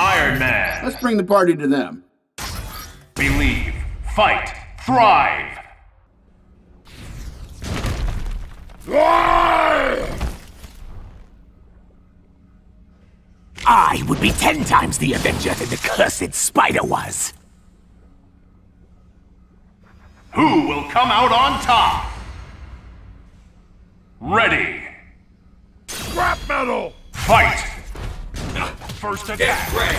Iron Man. Let's bring the party to them. Believe. Fight. Thrive. I would be ten times the Avenger than the cursed spider was. Who will come out on top? Ready. Scrap metal! Fight. First attack. Ray!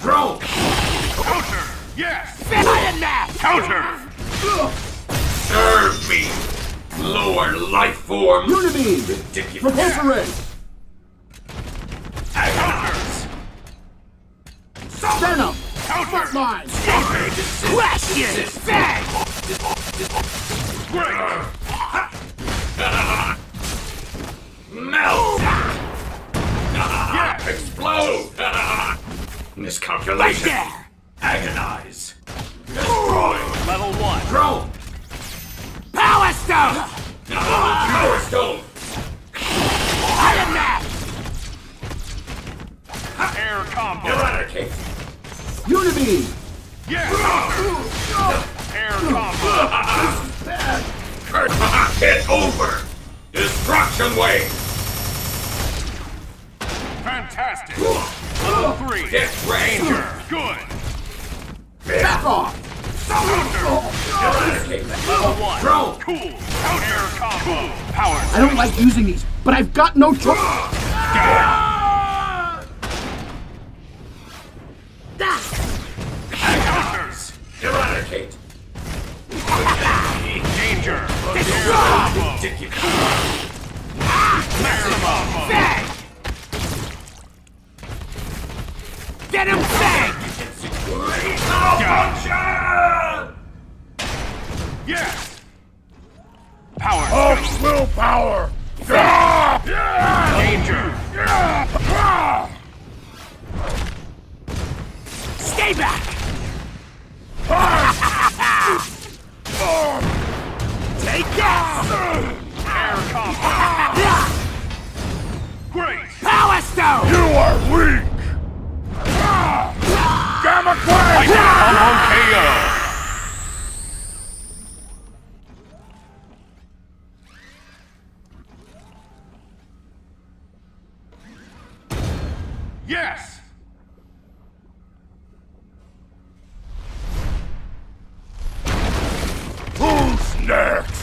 Drone! Counter. Yes. Iron Man! Counter. Serve me! Lower life form! Unibeam! Ridiculous! Repulsor ray! Counters. Venom! Counter. Frontline! Crash you! Bang! Great. Miscalculation! There! Agonize! Destroy! Level one. Drone! Power Stone! Power Stone! Iron Man! Air combo. Eradicate! Unibeam! Yes. Air combo. Curse! It's over! Destruction Wave! Fantastic. Level three. Death Ray! Danger. Good. Back off! Eradicate! Level one. Drone! Cool. Air combo. Power. I don't like using these, but I've got no choice! Counters. Eradicate! Danger. Combo. Ridiculous! Malfunction! Yes. Power. Danger. Stay back! Take it! Yes! Who's next?